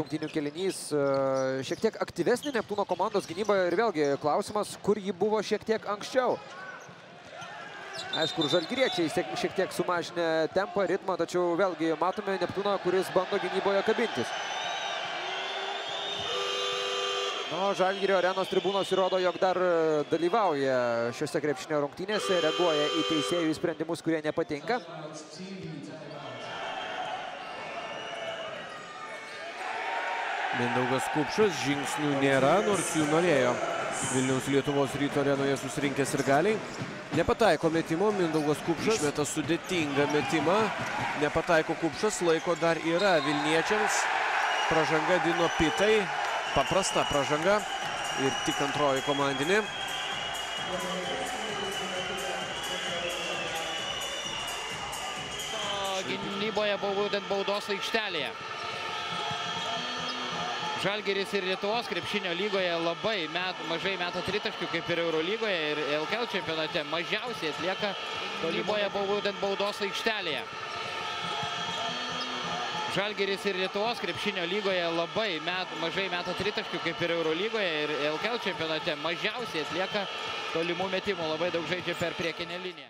rungtynių kelinys. E, šiek tiek aktyvesnė Neptūno komandos gynyba ir vėlgi klausimas, kur ji buvo šiek tiek anksčiau. Aišku, žalgiriečiai šiek tiek sumažinę tempą, ritmą, tačiau vėlgi matome Neptūną, kuris bando gynyboje kabintis. Nu, Žalgirio arenos tribūnos įrodo, jog dar dalyvauja šiuose krepšinio rungtynėse, reaguoja į teisėjų sprendimus, kurie nepatinka. Mindaugas Kupšas, žingsnių nėra, nors jų norėjo. Vilniaus Lietuvos ryto arenoje susirinkęs ir galiai. Nepataiko metimo, Mindaugas Kupšas išmeta sudėtingą metimą. Nepataiko Kupšas, laiko dar yra Vilniečiams. Pražanga Dino Pitai, paprasta pražanga ir tik antroji komandinė. Gynyboje buvo būtent baudos aikštelėje. Žalgeris ir Lietuvos krepšinio lygoje labai met, mažai meta tritaškių, kaip ir Eurolygoje ir LKL čempionate mažiausiai atlieka tolyboje buvo būtent baudos aikštelėje. Žalgeris ir Lietuvos krepšinio lygoje labai met, mažai meta tritaškių, kaip ir Eurolygoje ir LKL čempionate mažiausiai atlieka tolimų metimų, labai daug žaidžia per priekinę liniją.